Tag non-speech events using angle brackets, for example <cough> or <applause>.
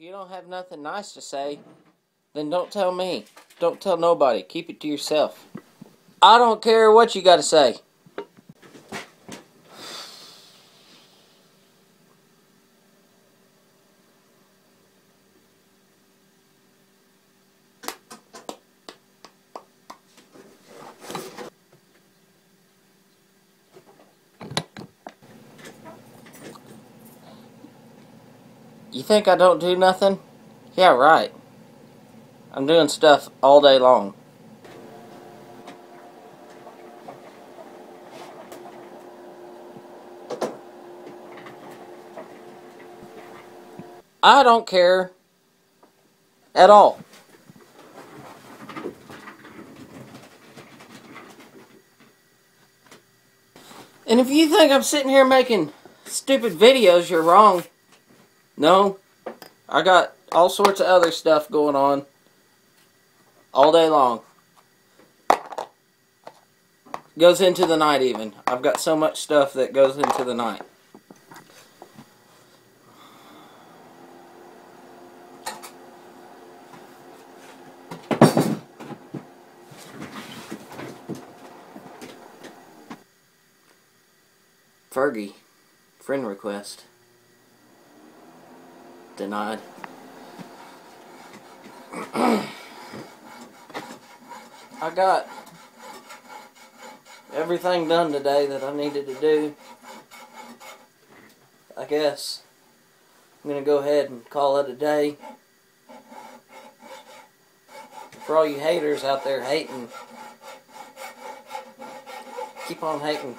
you don't have nothing nice to say, then don't tell me. Don't tell nobody. Keep it to yourself. I don't care what you got to say. You think I don't do nothing? Yeah, right. I'm doing stuff all day long. I don't care at all. And if you think I'm sitting here making stupid videos, you're wrong. No, I got all sorts of other stuff going on all day long. Goes into the night even. I've got so much stuff that goes into the night. Fergie, friend request. Denied. <clears throat> I got everything done today that I needed to do. I guess I'm going to go ahead and call it a day. For all you haters out there hating, keep on hating.